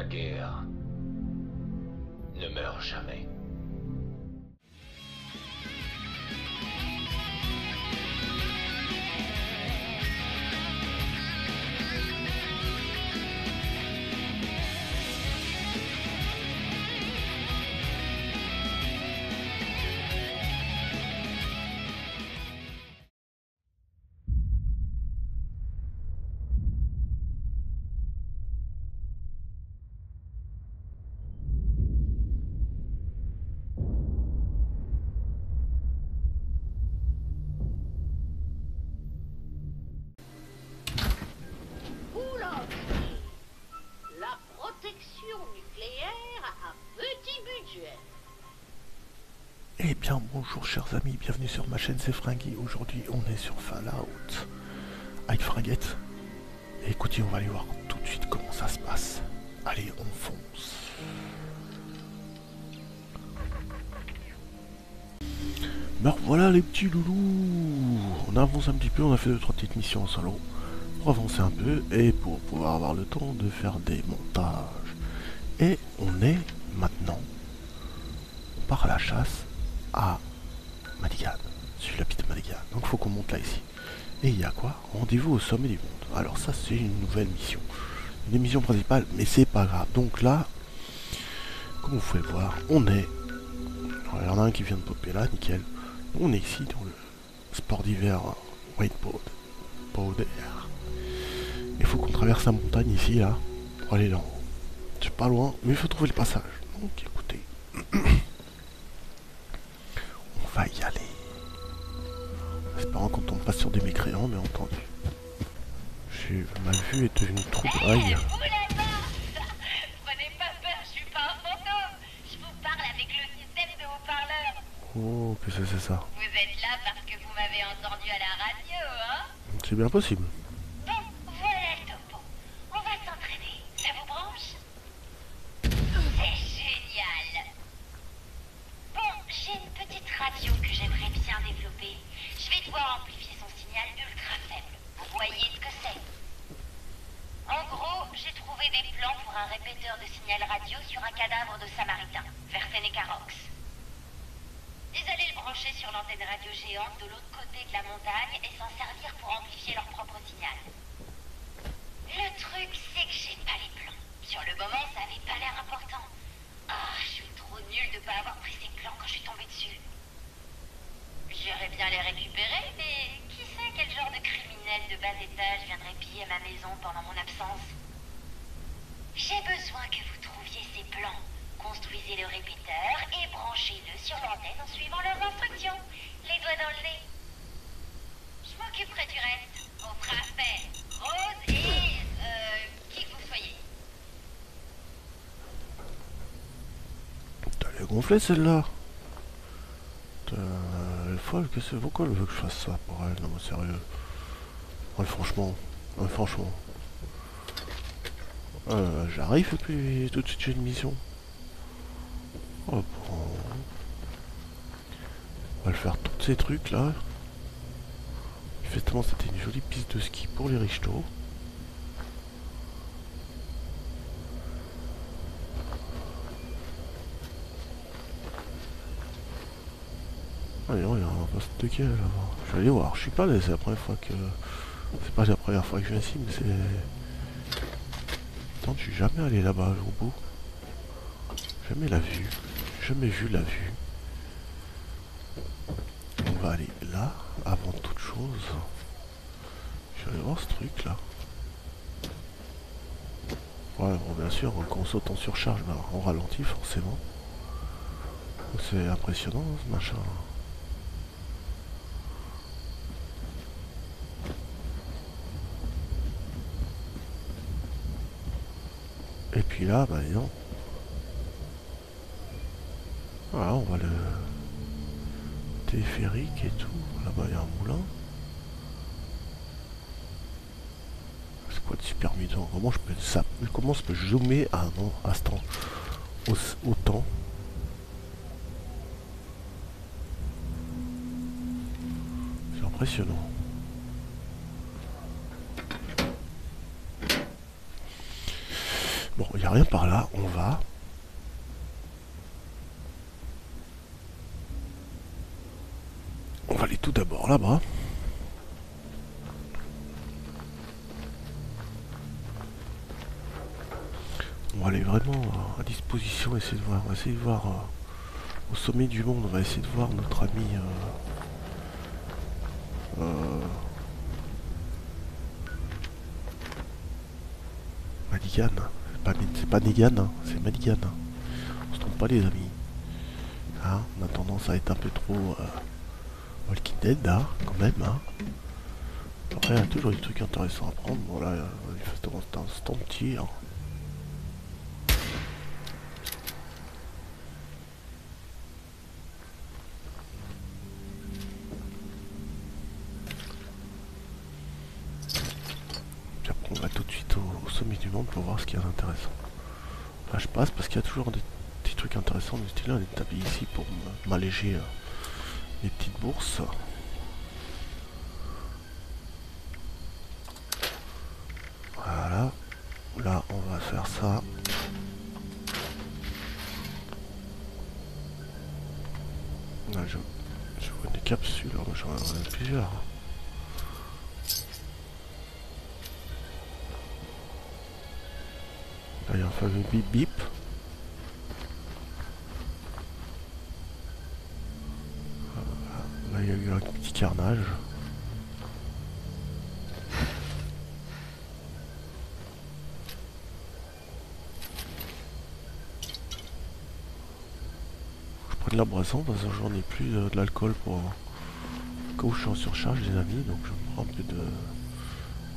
la guerre ne meurt jamais. Chers amis, bienvenue sur ma chaîne c'est Fringuy. Aujourd'hui on est sur Fallout avec Fringuette. Et écoutez, on va aller voir tout de suite comment ça se passe. Allez, on fonce. Ben voilà les petits loulous On avance un petit peu, on a fait deux trois petites missions en solo pour avancer un peu et pour pouvoir avoir le temps de faire des montages. Et on est maintenant, à la chasse à Madigan, sur la petite Madigan. Donc faut qu'on monte là ici. Et il y a quoi? Rendez-vous au sommet du monde. Alors ça c'est une nouvelle mission. Une mission principale, mais c'est pas grave. Donc là, comme vous pouvez voir, on est... Alors, Il y en a un qui vient de popper là, nickel. On est ici dans le sport d'hiver wakeboard. Powder. Il faut qu'on traverse la montagne ici là pour aller là en haut. C'est pas loin, mais il faut trouver le passage. Donc écoutez. Va y aller. Espérant qu'on tombe pas sur des mécréants, mais entendu. J'ai ma vue est devenue trop braille. Vous la force Prenez pas peur, je suis pas un fantôme Je vous parle avec le système de haut-parleur Oh, que c'est ça Vous êtes là parce que vous m'avez entendu à la radio, hein? C'est bien possible. Trouvé des plans pour un répéteur de signal radio sur un cadavre de Samaritain, vers Sénécarox. Ils allaient le brancher sur l'antenne radio géante de l'autre côté de la montagne et s'en servir pour amplifier leur propre signal. Le truc, c'est que j'ai pas les plans. Sur le moment, ça avait pas l'air important. Ah, je suis trop nulle de pas avoir pris ces plans quand je suis tombée dessus. J'irais bien les récupérer, mais qui sait quel genre de criminel de bas étage viendrait piller ma maison pendant mon absence? J'ai besoin que vous trouviez ces plans. Construisez le répéteur et branchez-le sur l'antenne en suivant leurs instructions. Les doigts dans le nez. Je m'occuperai du reste. Fera fait. Rose et... Euh, qui que vous soyez. T'as les gonflée celle-là Elle est folle, que c'est pourquoi elle veut que je fasse ça pour elle? Non mais sérieux. Ouais franchement. Ouais franchement. Euh, J'arrive et puis tout de suite j'ai une mission. Oh. On va le faire tous ces trucs là. Effectivement c'était une jolie piste de ski pour les richetos. Ah non, il y a un poste de quai là-bas. Je vais aller voir. Je suis pas allé, c'est la première fois que. C'est pas la première fois que je viens ici, mais c'est. Je suis jamais allé là-bas au bout. Jamais la vue. Jamais vu la vue. On va aller là, avant toute chose. Je vais aller voir ce truc là. Ouais, bon, bien sûr, quand on saute en surcharge, on ralentit forcément. C'est impressionnant ce machin. Et là, bah non. Voilà, on va le téléphérique et tout. Là-bas, il y a un moulin. C'est quoi de super mutant Comment je peux ça? Comment je peux zoomer à un instant au- autant C'est impressionnant. Bon, il y rien par là, on va. On va aller tout d'abord là-bas. On va aller vraiment à disposition, essayer de voir, on va essayer de voir euh, au sommet du monde, on va essayer de voir notre ami euh, euh. C'est pas, pas Negan, hein, c'est Madigan. On se trompe pas les amis. Hein, on a tendance à être un peu trop euh, Walking Dead quand même. Hein. Après, il y a toujours des trucs intéressants à prendre. Voilà, manifestement c'est un stand tir. Puis après, on va tout de suite au, au sommet du monde pour voir ce qu'il y a d'intéressant. Là, je passe parce qu'il y a toujours des petits trucs intéressants du style. On est tapé ici pour m- m'alléger euh, les petites bourses. Voilà. Là, on va faire ça. Là, je, je vois des capsules. hein, J'en ai plusieurs. Fameux bip bip. Là, il y a eu un petit carnage. Je prends de la boisson parce que j'en ai plus de l'alcool pour où je suis en surcharge des amis donc je prends un peu de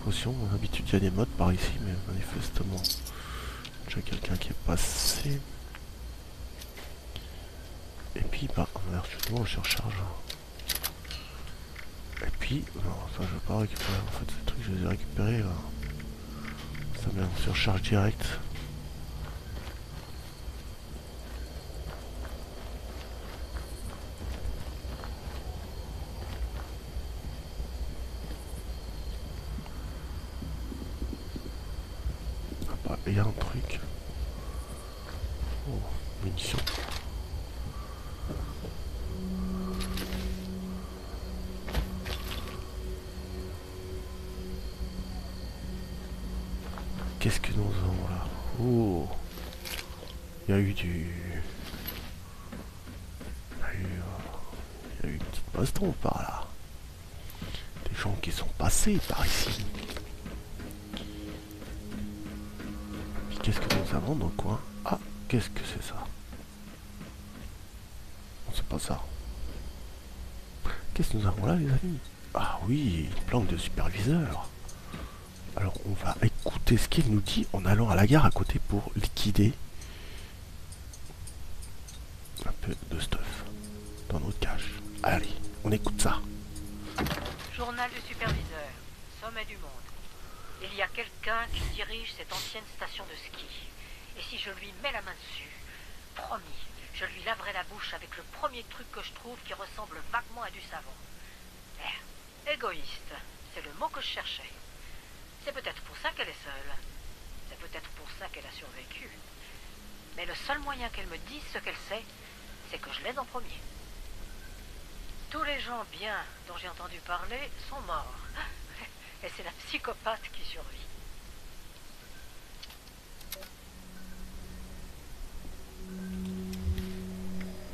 potion. D'habitude il y a des modes par ici mais manifestement quelqu'un qui est passé. Et puis bah merde je suis toujours en surcharge. Et puis ça je veux pas récupérer en fait ces trucs je les ai récupérés. Ça met en surcharge direct. Ah bah, il y a un truc. Oh, munitions. Qu'est-ce que nous avons là Oh Il y a eu du... Il y a eu, euh, une petite baston par là. Des gens qui sont passés par ici. Qu'est-ce que nous avons dans le coin? Ah, qu'est-ce que c'est ça? C'est pas ça. Qu'est-ce que nous avons là, les amis? Ah oui, une planque de superviseur. Alors, on va écouter ce qu'il nous dit en allant à la gare à côté pour liquider un peu de stuff dans notre cache. Allez, on écoute ça. Journal du superviseur, sommet du monde. Il y a quelqu'un qui dirige cette ancienne station de ski. Et si je lui mets la main dessus, promis, je lui laverai la bouche avec le premier truc que je trouve qui ressemble vaguement à du savon. Eh, égoïste, c'est le mot que je cherchais. C'est peut-être pour ça qu'elle est seule. C'est peut-être pour ça qu'elle a survécu. Mais le seul moyen qu'elle me dise ce qu'elle sait, c'est que je l'aide en premier. Tous les gens bien dont j'ai entendu parler sont morts. Et c'est la psychopathe qui survit.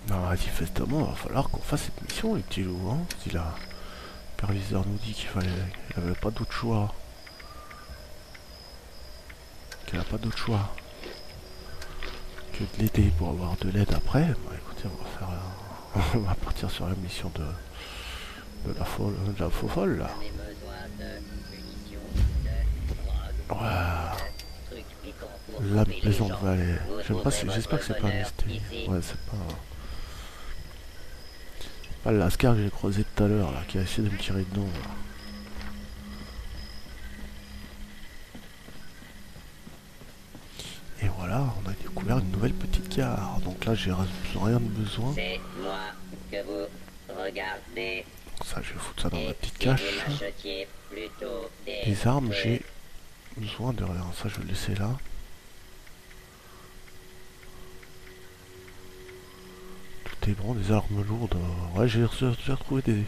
Non, manifestement, il va falloir qu'on fasse cette mission, les petits loups. Si la superviseur nous dit qu'il fallait, qu'il n'avait pas d'autre choix. Qu'elle n'a pas d'autre choix que de l'aider pour avoir de l'aide après. Bah écoutez, on va faire, un- on va partir sur la mission de, de la folle, de la faux folle là. La plaisante vallée. J'espère que c'est pas un ici. Ouais, c'est pas. Pas lascar que j'ai croisé tout à l'heure là, qui a essayé de me tirer dedans. Donc là, j'ai rien de besoin. C'est moi que vous regardez. Ça, je vais foutre ça dans ma petite cache. Les armes, j'ai besoin de rien. Ça, je vais le laisser là. Tout est bon, des armes lourdes. Ouais, j'ai retrouvé des,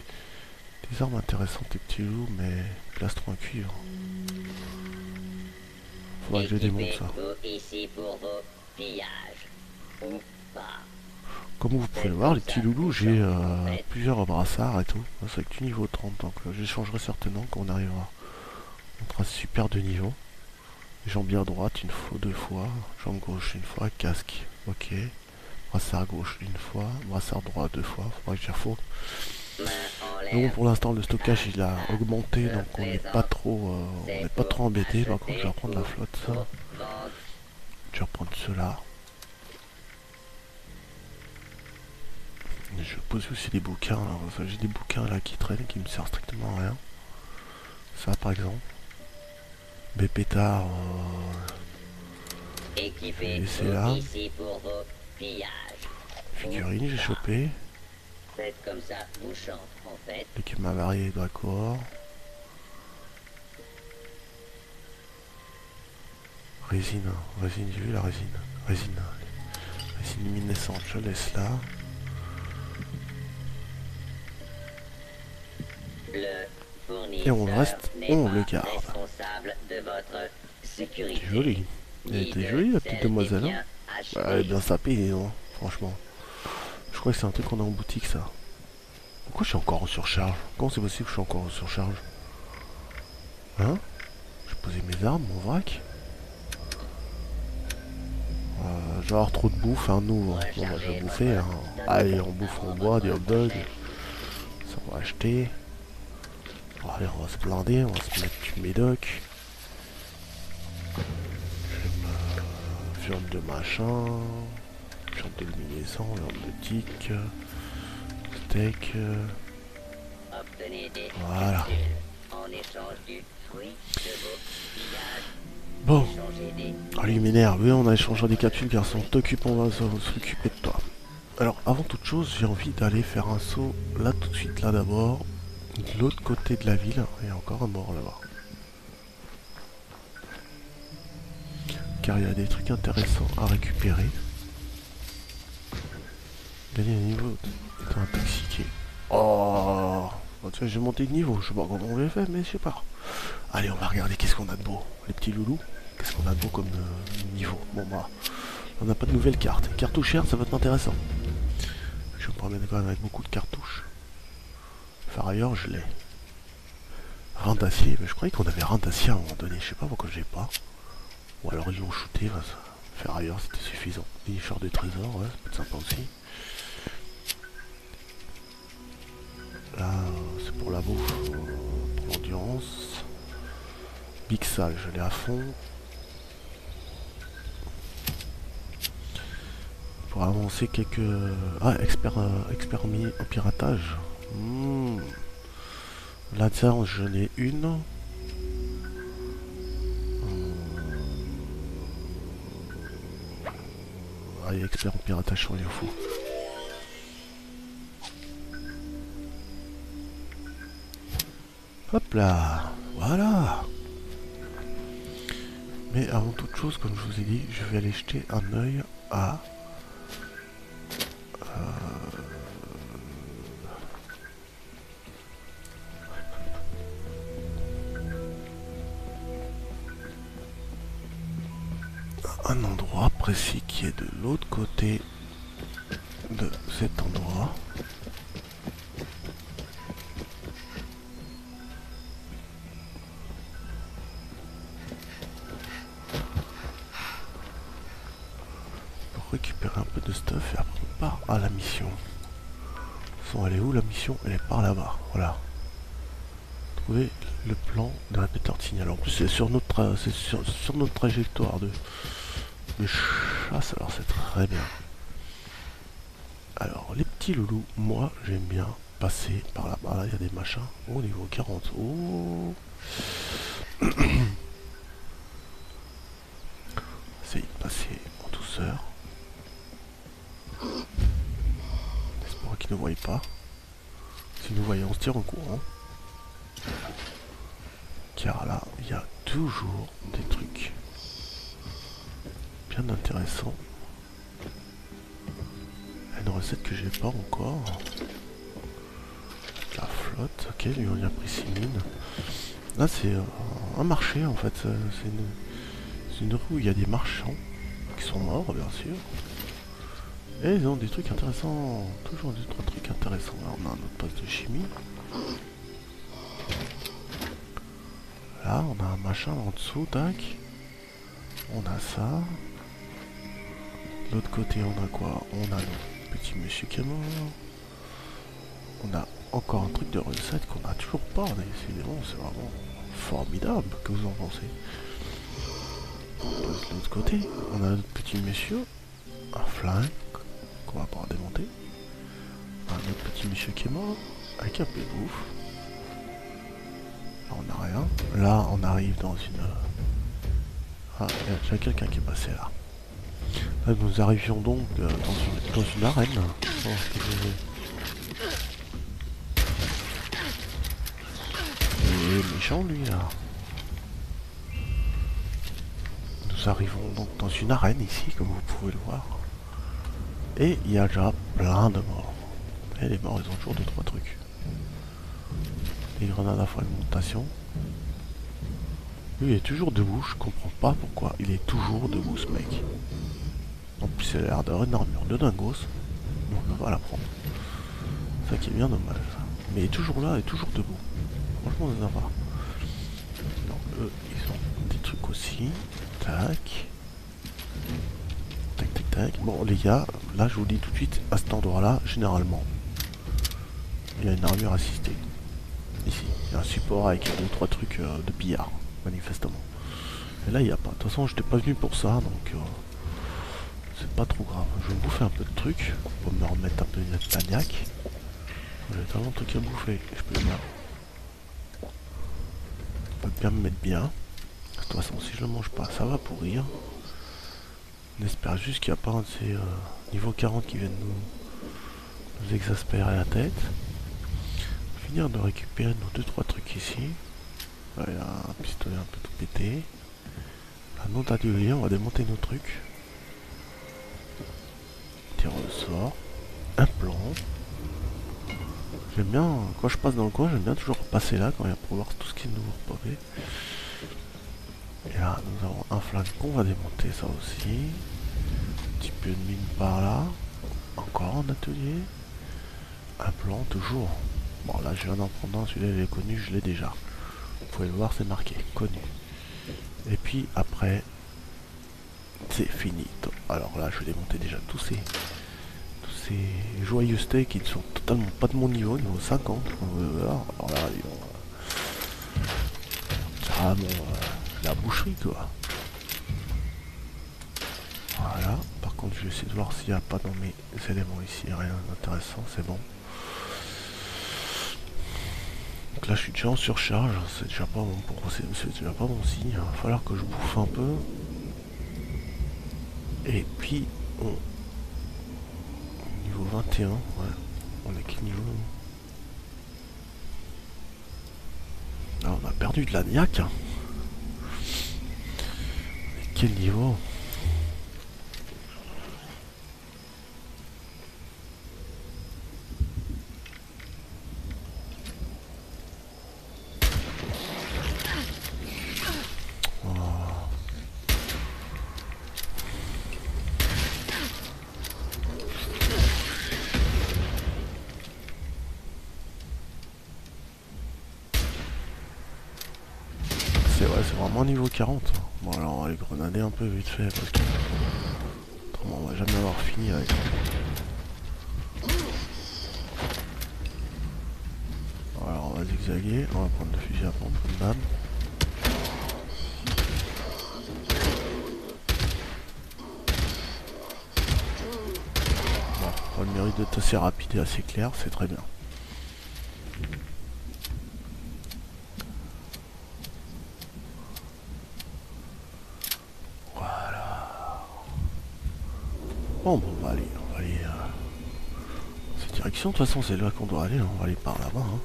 des armes intéressantes, des petits loups, mais plastron en cuivre. Faudrait que je démonte ça. Comme vous pouvez le voir, les petits loulous, j'ai euh, plusieurs brassards et tout. C'est que du niveau 30, donc euh, j'échangerai certainement quand on arrivera. On fera super de niveau. Jambe bien droite une fois, deux fois. Jambe gauche une fois, casque. Ok. Brassard gauche une fois. Brassard droit deux fois. Faudra que j'y bon, pour l'instant, le stockage il a augmenté, donc on n'est pas trop, euh, on n'est pas trop embêté. Par contre, je vais reprendre la flotte. Ça. Je vais reprendre cela. Je pose aussi des bouquins. Enfin, J'ai des bouquins là qui traînent qui me servent strictement à rien. Ça par exemple. Mes pétards. euh, c'est Équipez-vous là. ici pour vos pillages. figurines, j'ai chopé. Faites comme ça, vous chante en fait. D'accord. Résine, résine, j'ai vu la résine. Résine. Résine luminescente, je laisse là. Le Et on le reste, on le garde. C'est joli. Elle était jolie la petite demoiselle. hein. Bah, elle est bien sapée, dis donc, franchement. Je crois que c'est un truc qu'on a en boutique, ça. Pourquoi je suis encore en surcharge? Comment c'est possible que je suis encore en surcharge? Hein? J'ai posé mes armes, mon vrac euh, vais avoir trop de bouffe, hein, nous. hein. Bon, bah, je vais bouffer. Hein. Allez, on bouffe, on boit, des hot dogs. Ça, on va acheter. Allez, on va se blinder, on va se mettre du médoc. Viande de machin. Viande de luminescent, viande de tic. Steak. Voilà. Bon, luminaire, oui, on a échangé des capsules, garçon. T'occupe, on va s'occuper de toi. Alors, avant toute chose, j'ai envie d'aller faire un saut là tout de suite, là d'abord. De l'autre côté de la ville. Il y a encore un mort là-bas. Car il y a des trucs intéressants à récupérer. Gagner un niveau étant intoxiqué. Oh Bah, tu J'ai monté de niveau, je sais pas comment on l'a fait, mais je sais pas. Allez, on va regarder qu'est-ce qu'on a de beau. Les petits loulous, qu'est-ce qu'on a de beau comme euh, niveau Bon bah, on n'a pas de nouvelles cartes. Cartouchère, ça va être intéressant. Je me promène quand même avec beaucoup de cartouches. Ailleurs, je l'ai. Rein d'acier, mais je croyais qu'on avait rein d'acier à un moment donné, je sais pas pourquoi j'ai pas. Ou alors ils l'ont shooté, bah, ailleurs c'était suffisant. Lichard de trésor, ouais, être sympa aussi. Là, c'est pour la bouffe, pour l'endurance. Big je l'ai à fond. Pour avancer quelques... Ah, expert, euh, expert en piratage. Hmm. Là, ça, je n'ai une. Hmm. Allez, expert en piratage sur les fous. Hop là, voilà. Mais avant toute chose, comme je vous ai dit, je vais aller jeter un œil à... un endroit précis qui est de l'autre côté de cet endroit. Pour récupérer un peu de stuff et après on part à la mission. Sont elle est où la mission? Elle est par là-bas, voilà. Trouver le plan de répéteur signal. En plus c'est sur notre c'est sur notre trajectoire de, chasse, alors c'est très bien. Alors les petits loulous, moi j'aime bien passer par. Là il y a des machins. Oh niveau 40. Oh Essaye de passer en douceur. J'espère qu'ils ne voient pas? Si nous voyons, on se tire en courant. Car là, il y a toujours des trucs bien intéressants à une recette que j'ai pas encore. La flotte, ok, lui on y a pris 6 mines. Là c'est un marché en fait, euh, c'est une, une rue où il y a des marchands qui sont morts bien sûr. Et ils ont des trucs intéressants, toujours des trois trucs intéressants. Là on a un autre poste de chimie. Là on a un machin en dessous, tac. On a ça. De l'autre côté on a quoi On a le petit monsieur qui est mort. On a encore un truc de recette qu'on a toujours pas. Décidément, c'est vraiment formidable. Que vous en pensez De l'autre côté, on a notre petit monsieur, un flingue qu'on va pouvoir démonter. Un autre petit monsieur qui est mort, un de bouffe. Là, on n'a rien. Là, on arrive dans une. Ah, il y a quelqu'un qui est passé là. Nous arrivions donc euh, dans, une, arène. Il est méchant lui. Nous arrivons donc dans une arène ici, comme vous pouvez le voir. Et il y a déjà plein de morts. Et les morts, ils ont toujours deux trois trucs. Des grenades à fragmentation. Lui, il est toujours debout, je comprends pas pourquoi. Il est toujours debout ce mec. En plus, il a l'air d'avoir une armure de dingos. Donc on va la prendre. Ça qui est bien dommage. Mais il est toujours là et toujours debout. Franchement, ça va. Donc eux, ils ont des trucs aussi. Tac. Tac, tac, tac. Bon, les gars, là, je vous dis tout de suite, à cet endroit-là, généralement, il y a une armure assistée. Ici, il y a un support avec deux trois trucs euh, de billard, manifestement. Et là, il n'y a pas. De toute façon, je n'étais pas venu pour ça, donc euh, c'est pas trop grave. Je bouffer un peu de trucs pour me remettre un peu de tagnac. J'ai tellement de trucs à bouffer. Je peux bien, bien me mettre bien. De toute façon, si je le mange pas, ça va pourrir. On espère juste qu'il n'y a pas un de ces euh, niveaux 40 qui viennent nous, nous exaspérer la tête. Finir de récupérer nos 2-3 trucs ici. Voilà, un pistolet un peu tout pété. Un autre atelier, on va démonter nos trucs. Tir au sort. Un plan. J'aime bien, quand je passe dans le coin, j'aime bien toujours passer là quand il y a pour voir tout ce qui est nouveau repopé. Et là, nous avons un flingue qu'on va démonter, ça aussi. Un petit peu de mine par là. Encore un atelier. Un plan, toujours. Bon, là, je viens d'en prendre un, celui-là, il est connu, je l'ai déjà. Vous pouvez le voir, c'est marqué, connu. Et puis, après, c'est fini. Alors là, je vais démonter déjà tous ces, tous ces joyeusetés qui ne sont totalement pas de mon niveau, niveau 50. Euh, alors, là, vont, euh, c'est vraiment la boucherie, quoi. Voilà. Par contre, je vais essayer de voir s'il n'y a pas dans mes éléments ici rien d'intéressant. C'est bon. Donc là, je suis déjà en surcharge. C'est déjà pas bon pour c'est c'est déjà pas bon signe. Il va falloir que je bouffe un peu. Et puis, on... Niveau 21, ouais. On est quel niveau Là, on a perdu de la niaque. hein. Mais quel niveau? Vite fait parce que on va jamais avoir fini avec. Voilà, on va zigzaguer, on va prendre le fusil à pompe d'hab. Bon, on le mérite d'être assez rapide et assez clair, c'est très bien. Voilà. Bon, bon, on va aller, on va aller. euh, cette de toute façon, c'est là qu'on doit aller, on va aller par là-bas. hein.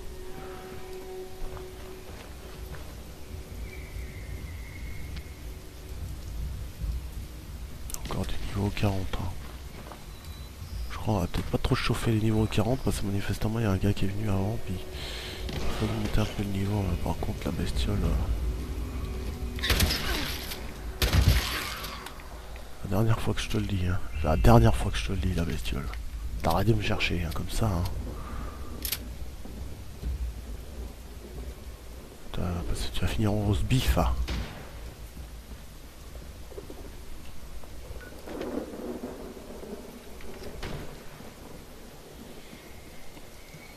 Encore du niveau 40. hein. Je crois qu'on va peut-être pas trop chauffer les niveaux 40 parce que manifestement il y a un gars qui est venu avant puis il faut monter un peu le niveau. euh, Par contre la bestiole... euh, La dernière fois que je te le dis, hein. La dernière fois que je te le dis la bestiole. T'arrêtes de me chercher hein, comme ça. Hein. Parce que tu vas finir en rose bif. hein.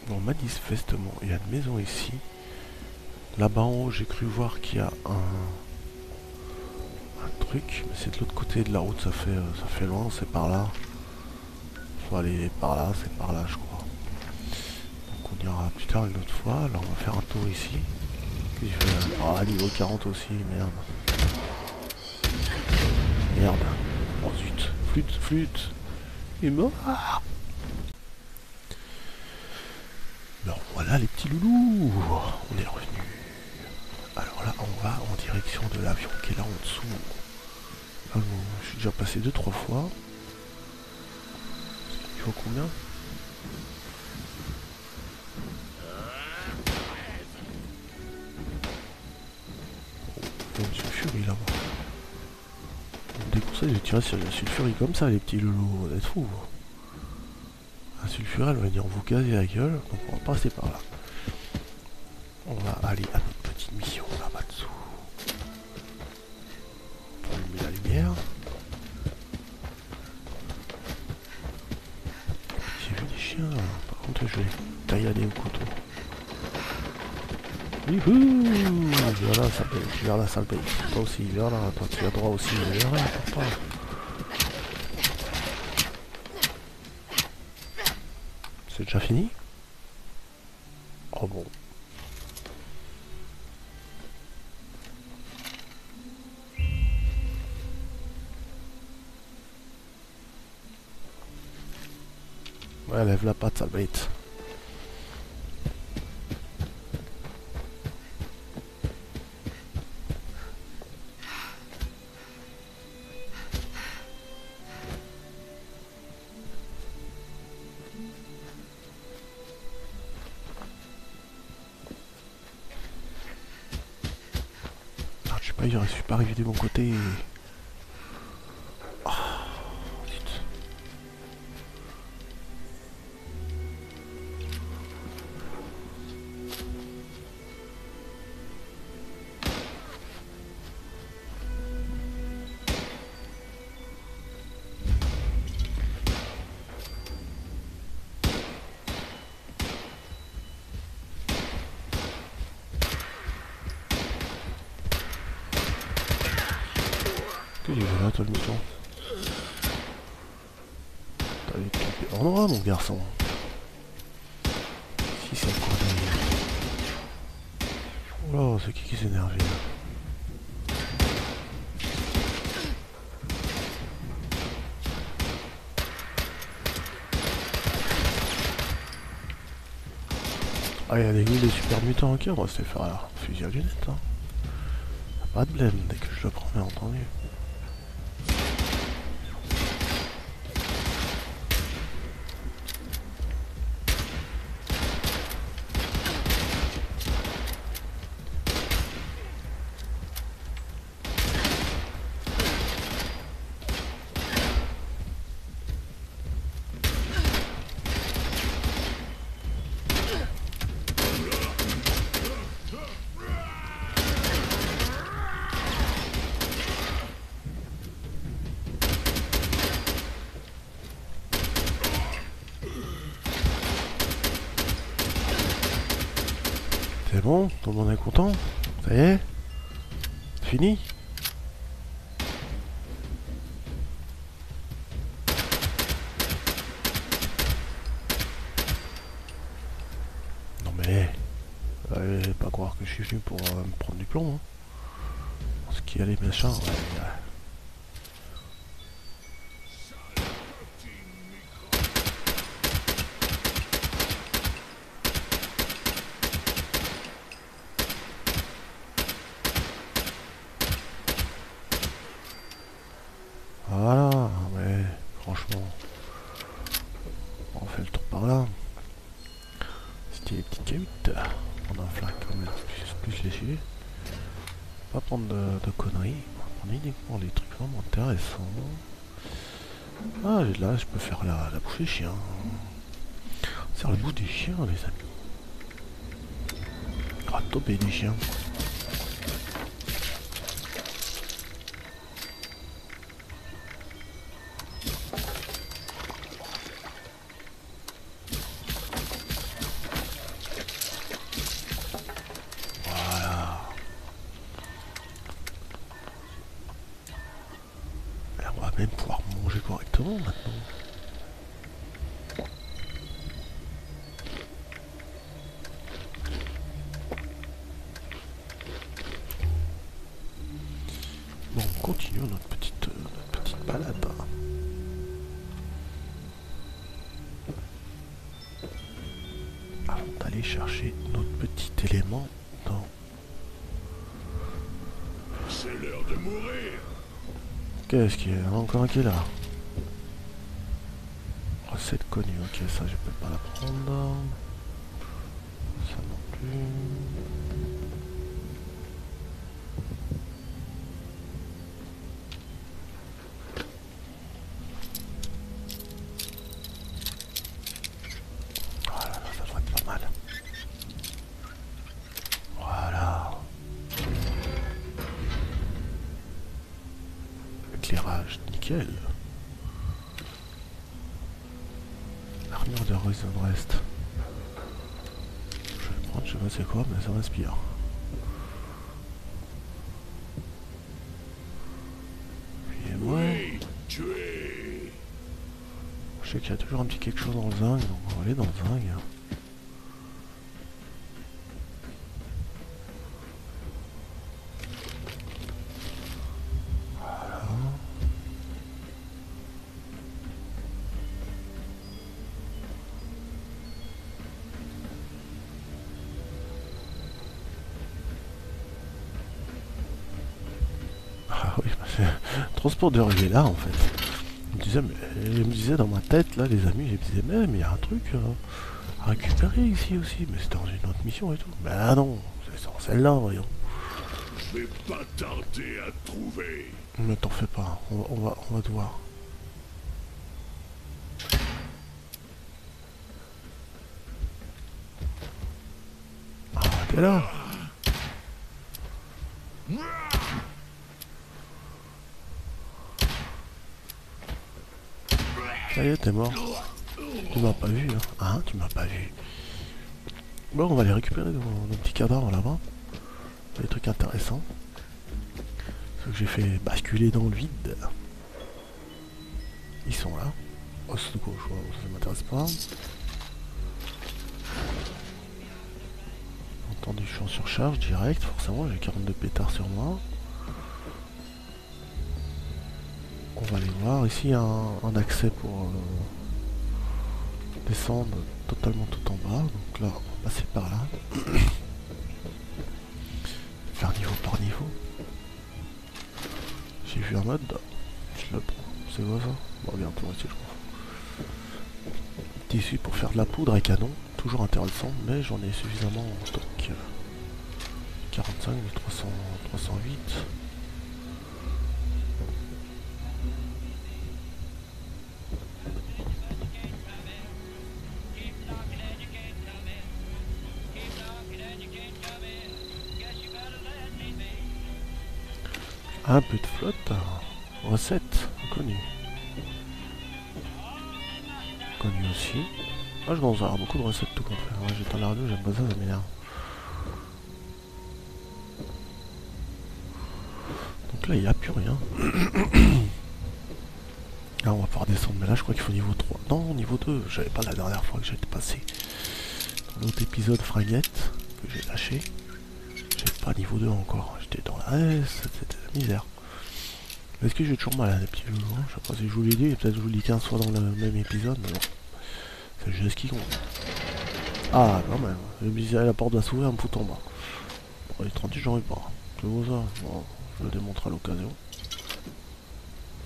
Bon, manifestement, il y a une maison ici. Là-bas en haut, j'ai cru voir qu'il y a un, un truc, mais c'est de l'autre côté de la route, ça fait, euh, ça fait loin, c'est par là. Faut aller par là, c'est par là, je crois. Donc on ira plus tard une autre fois. Là, on va faire un tour ici. Ah, niveau 40 aussi, merde. Merde. Oh zut. Flûte, flûte. Il est mort. Alors voilà les petits loulous. On est revenu. Alors là, on va en direction de l'avion qui est là en dessous. Bon, je suis déjà passé deux trois fois. Il faut combien Oh, une sulfurie là-bas. On me déconseille de tirer sur une sulfurie comme ça, les petits loulous. Vous êtes fous. Un sulfurel va venir vous gazer la gueule, donc on va passer par là. On va aller à taillader au couteau. Youhou Viens là, sale bête. Viens là, sale bête. Toi aussi, viens là. Toi, tu as droit aussi. Viens là, papa. C'est déjà fini? Oh bon. Ouais, lève la patte, sale bête. Du bon côté. Garçon. Si c'est coin Oh là, c'est qui qui s'est énervé là Ah, il y a des des super mutants, ok, on va se faire alors. Fusil à lunettes, hein. Pas de blême dès que je le prends, bien entendu. C'est bon Tout le monde est content Ça y est Fini Non mais... Allez pas croire que je suis venu pour euh, me prendre du plomb. Hein. Ce qui allait machin... ouais, ouais. Voilà, mais franchement, on fait le mais plus, plus léger. Pas prendre de, de conneries, on va prendre uniquement les trucs vraiment intéressants. Ah, et là, je peux faire des chiens. Faire la bouche des chiens, les amis. Ah, topé des notre petite, euh, notre petite balade. Avant d'aller chercher notre petit élément dans... C'est l'heure de mourir. Qu'est-ce qu'il y a Encore un qui est là. Recette connue, ok, ça je peux pas la prendre. Transporteur il est là en fait. Je me disais, mais, je me disais dans ma tête là, les amis, je me disais, mais mais il y a un truc euh, à récupérer ici aussi, mais c'est dans une autre mission et tout. Mais ah non, c'est dans celle-là, voyons. Je vais pas tarder à te trouver. Ne t'en fais pas, on, va- on va, on va te voir. Ah, t'es là Ça t'es mort. Tu m'as pas vu, hein Hein, tu m'as pas vu. Bon, on va les récupérer nos, petits cadavres là-bas. Des trucs intéressants. Ceux que j'ai fait basculer dans le vide. Ils sont là. Os de gauche, ouais, ça m'intéresse pas. Entendu, je suis en surcharge direct, forcément, j'ai 42 pétards sur moi. On va aller voir. Ici, un, accès pour euh, descendre totalement tout en bas. Donc là, on va passer par là. Faire niveau par niveau. J'ai vu un mode. Je le prends. C'est quoi ça? Bon, bientôt aussi, je crois. Tissu pour faire de la poudre et canon. Toujours intéressant, mais j'en ai suffisamment en stock. 45, 300, 308. Un peu de flotte. Recette, connue. Connue aussi. Ah, je à avoir beaucoup de recettes tout fait. Ouais, j'éteins la radio, j'aime pas ça, ça m'énerve. Donc là, il n'y a plus rien. Là, on va pouvoir descendre, mais là, je crois qu'il faut niveau 3. Non, niveau 2. J'avais pas la dernière fois que j'étais passé. Dans l'autre épisode Fraguette, que j'ai lâché. J'ai pas niveau 2 encore. J'étais dans la S, la misère. Est-ce que j'ai toujours mal à la petite hein Je sais pas si je vous l'ai dit, peut-être je vous l'ai 15 fois dans le même épisode, mais bon. C'est juste qui compte. Ah, quand même. La porte doit s'ouvrir, fout en bas. Bon, les 38, j'en ai pas. C'est beau ça? Bon, je le démontre à l'occasion.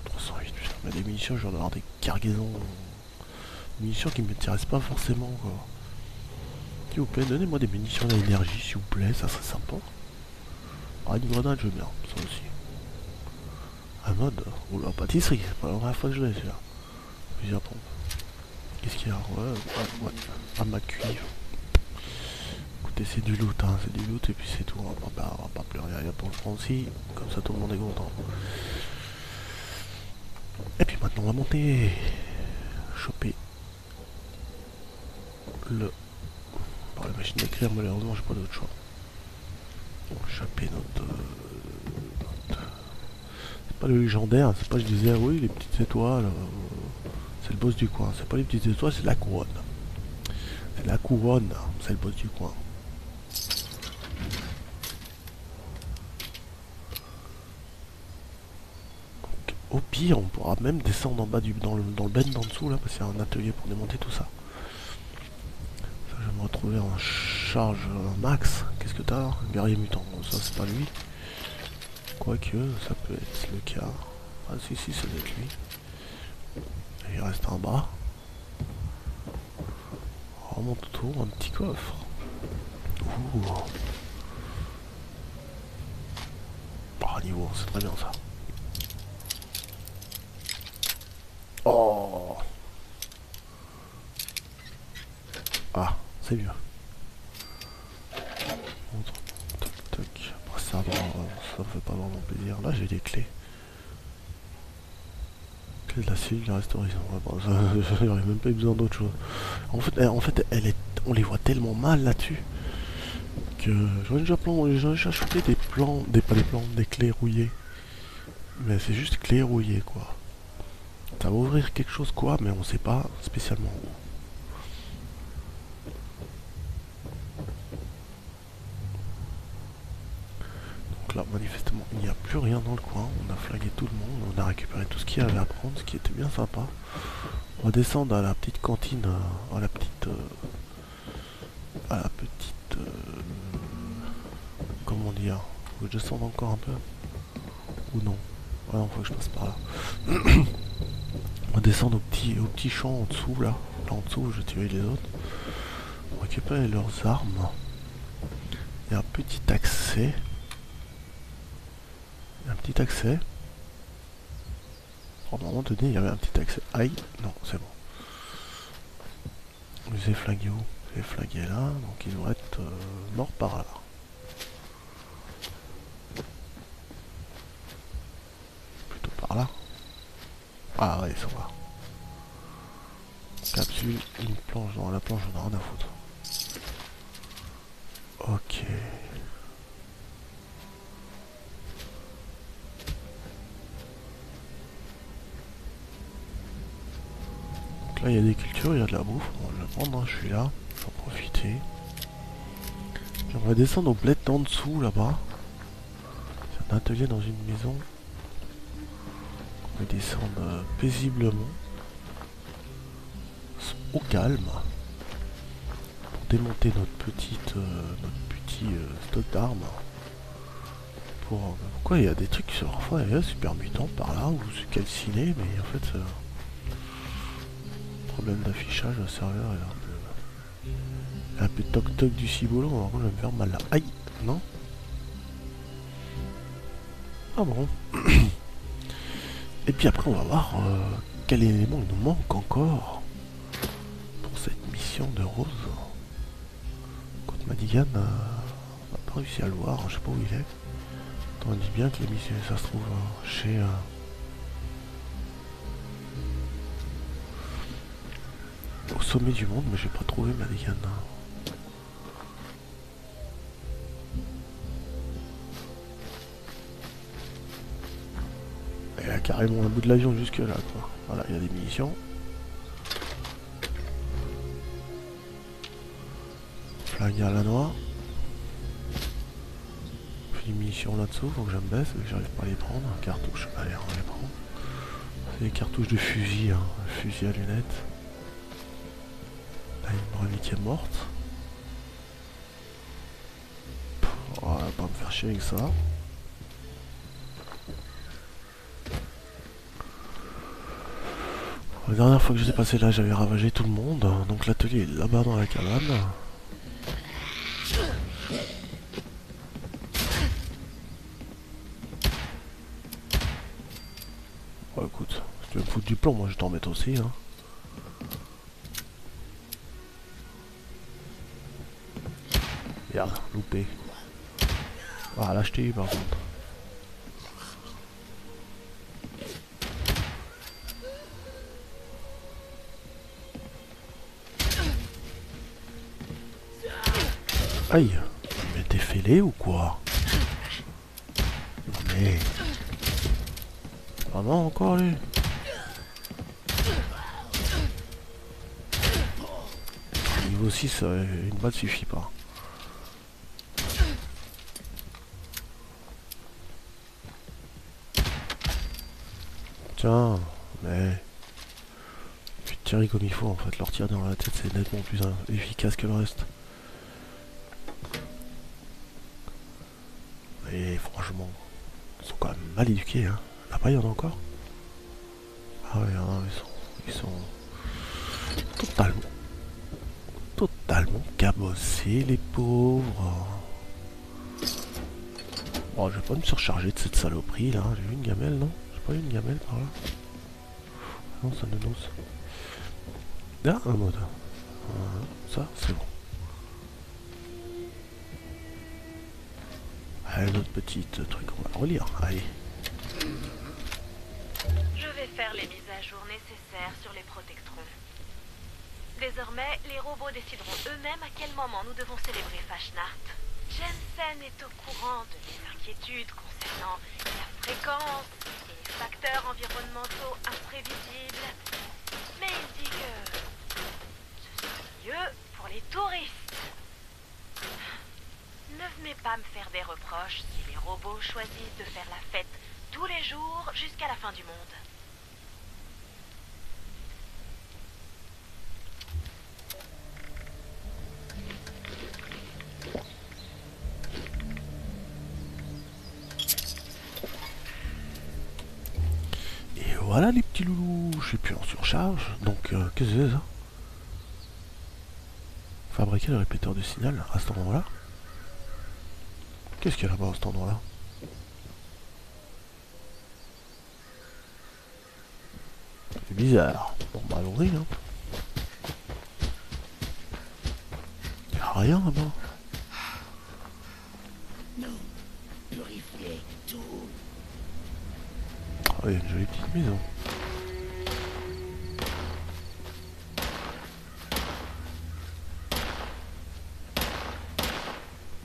308, putain, mais des munitions, je viens d'avoir des cargaisons. Munitions qui m'intéressent pas forcément, quoi. S'il vous plaît, donnez-moi des munitions d'énergie, s'il vous plaît, ça serait sympa. Ah, une grenade, je veux bien, ça aussi. Un mode, ou la pâtisserie, c'est pas la première fois que je l'ai, celui-là. Plusieurs pompes. Qu'est-ce qu'il y a Ouais. Ah, ma cuivre. Écoutez, c'est du loot, hein, c'est du loot, et puis c'est tout. On va pas, on va pas pleurer rien pour le franc aussi, comme ça tout le monde est content. Et puis maintenant, on va monter. Choper le. La machine d'écrire, malheureusement, j'ai pas d'autre choix. Choper notre. euh, pas le légendaire, c'est pas je disais, oui, les petites étoiles. euh, c'est le boss du coin. C'est pas les petites étoiles, c'est la couronne. C'est la couronne, c'est le boss du coin. Au pire, on pourra même descendre en bas du, dans, le, dans le ben d'en dessous là, parce qu'il y a un atelier pour démonter tout ça. Je vais me retrouver en charge euh, max. Qu'est-ce que t'as guerrier mutant. Ça, c'est pas lui. Quoique, ça peut être le cas. Ah, si, si, ça doit être lui. Il reste en bas. On remonte autour, un petit coffre. Ouh. Ah, niveau, c'est très bien ça. Oh Ah, c'est mieux. Toc, toc. Après, ça, va, ça me fait pas vraiment plaisir. Là, j'ai des clés. Clé de la cellule, la restauration. Ouais, j'aurais même pas eu besoin d'autre chose. En fait, elle- en fait elle est, on les voit tellement mal là-dessus que ai déjà chopé des plans, des pas des plans, des clés rouillées. Mais c'est juste clés rouillées quoi. Ça va ouvrir quelque chose quoi, mais on sait pas spécialement où. Donc là, manifestement, il n'y a plus rien dans le coin. On a flagué tout le monde, on a récupéré tout ce qu'il y avait à ce qui était bien sympa. On va descendre à la petite cantine, euh, à la petite... euh, à la petite... euh, comment dire Faut que je descende encore un peu Ou non Ah faut que je passe par là. On va descendre au petit, au petit champ en dessous, là. Là en dessous, je vais tuer les autres. On récupérer leurs armes. Il y a un petit accès. Un petit accès. À un moment il y avait un petit accès. Aïe, non, c'est bon. Je les ai flagués où les là, donc ils vont être euh, morts par là. Plutôt par là. Ah ouais, ça va. Capsule, une planche dans la planche, on a rien à foutre. Ok. Là il y a des cultures, il y a de la bouffe, on va le prendre, hein, je suis là, je vais en profiter. On va descendre au bled d'en dessous là-bas. C'est un atelier dans une maison. On va descendre euh, paisiblement. Au calme. Pour démonter notre petite euh, notre petit euh, stock d'armes. Pour. pourquoi il y a des trucs sur parfois il y a super mutant par là ou calciné mais en fait problème d'affichage le serveur est un peu. un peu toc toc du ciboulot, alors je vais me faire mal là. Aïe Non? Ah bon Et puis après on va voir euh, quel élément il nous manque encore pour cette mission de Rose. Côte Madigan, euh, n'a pas réussi à le voir, je sais pas où il est. On dit bien que l'émission ça se trouve euh, chez sommet du monde, mais j'ai pas trouvé Madigan. Elle a carrément un bout de l'avion jusque là quoi. Voilà, il y a des munitions. Flingue à la. Puis des munitions là-dessous, faut que je me baisse, mais j'arrive pas à les prendre. Cartouche, allez, on les prendre. C'est des cartouches de fusil, hein. fusil à lunettes relique est morte. On va pas me faire chier avec ça. La dernière fois que j'étais passé là, j'avais ravagé tout le monde. Donc l'atelier est là-bas dans la cabane. Bon, écoute, si tu veux me foutre du plomb, moi je t'en mets aussi. Hein. Merde, loupé. Ah, là eu par contre. Aïe Mais t'es fêlé ou quoi? Non mais... Vraiment encore lui Niveau 6, euh, une balle suffit pas. Mais... Te tirer comme il faut en fait, leur tirer dans la tête c'est nettement plus hein, efficace que le reste. Et franchement, ils sont quand même mal éduqués hein. Là-bas il y en a encore? Ah ouais, non, ils sont... Ils sont... Totalement... Totalement cabossés les pauvres. Bon, je vais pas me surcharger de cette saloperie là, j'ai vu une gamelle non? Pas une gamelle par là Non, ça ne danse. Ah, un mode. ça, c'est bon. Allez, notre petite truc, on va relire. Allez. Je vais faire les mises à jour nécessaires sur les protectrons. Désormais, les robots décideront eux-mêmes à quel moment nous devons célébrer Fashnart. Jensen est au courant de mes inquiétudes concernant la fréquence facteurs environnementaux imprévisibles. Mais il dit que ce sera mieux pour les touristes. Ne venez pas me faire des reproches si les robots choisissent de faire la fête tous les jours jusqu'à la fin du monde. Voilà les petits loulous, je suis plus en surcharge, donc euh, qu'est-ce que c'est ça? Fabriquer le répéteur de signal à cet endroit-là? Qu'est-ce qu'il y a là-bas à cet endroit-là? C'est bizarre. Bon bah allons-y hein. Y a rien là-bas. Ah, il y a une jolie petite maison.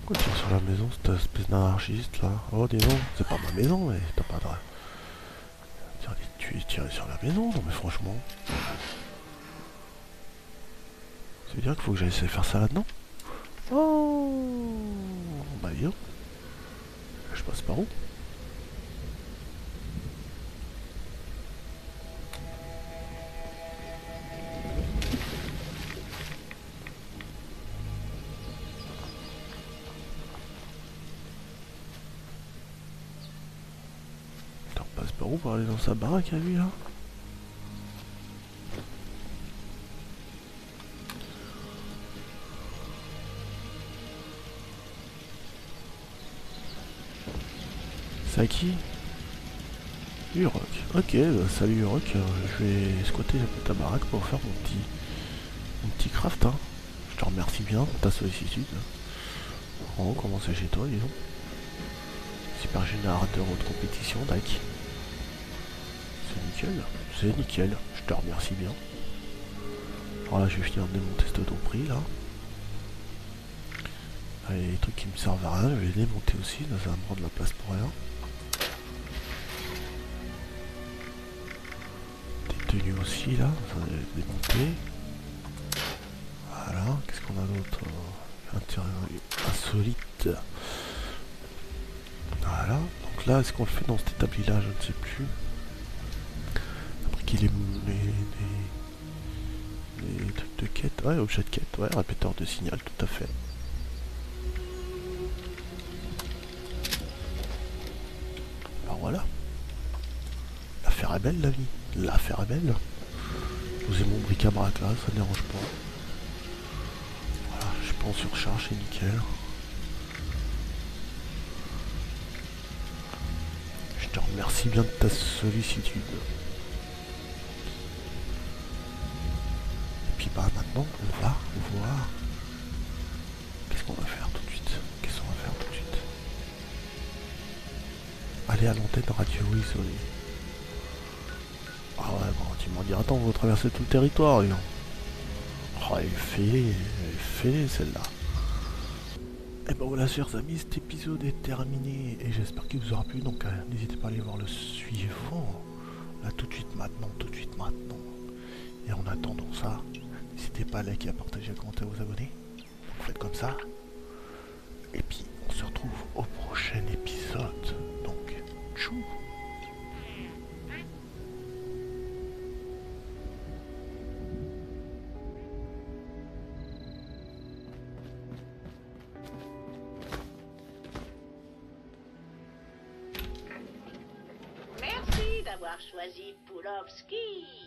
Pourquoi tu es sur la maison, cette espèce d'anarchiste là? Oh dis donc, c'est pas ma maison mais t'as pas de... Tiens, Tu es tiré sur la maison, non mais franchement. Ça veut dire qu'il faut que j'aille faire ça là-dedans? Oh Bah viens. Je passe par où? Sa baraque à lui là C'est à qui? Ok, bah, salut Urok. Euh, Je vais squatter ta baraque pour faire mon petit, mon petit craft. Hein. Je te remercie bien de ta sollicitude. Oh, comment c'est chez toi, disons Super générateur haute compétition, Dak. C'est nickel. Je te remercie bien. Voilà, je vais finir de démonter ce ton prix là. Allez, les trucs qui me servent à rien, je vais les démonter aussi. Là, ça va me prendre la place pour rien. Des tenues aussi là, ça va démonter. Voilà, qu'est-ce qu'on a d'autre? Intérieur insolite. Voilà, donc là, est-ce qu'on le fait dans cet établi-là? Je ne sais plus. Les, les, trucs de quête, ouais, objet de quête, ouais, répéteur de signal, tout à fait. Alors voilà. L'affaire est belle, la vie. L'affaire est belle. Posez mon bric-à-brac là, ça ne dérange pas. Voilà, je suis pas en surcharge, c'est nickel. Je te remercie bien de ta sollicitude. Maintenant, on va voir. Qu'est-ce qu'on va faire tout de suite? Qu'est-ce qu'on va faire tout de suite? Aller à l'antenne radio isolée. Ah ouais, bon, tu m'en dis, attends, vous traversez tout le territoire, Lyon. Oh, elle fait, elle fait celle-là. Et ben voilà, chers amis, cet épisode est terminé et j'espère qu'il vous aura plu. Donc, euh, n'hésitez pas à aller voir le suivant. Là, tout de suite, maintenant, tout de suite, maintenant. Et en attendant ça, n'hésitez pas à liker, à partager, à commenter, à vous abonner. Vous faites comme ça. Et puis, on se retrouve au prochain épisode. Donc, tchou Merci d'avoir choisi Poulovski.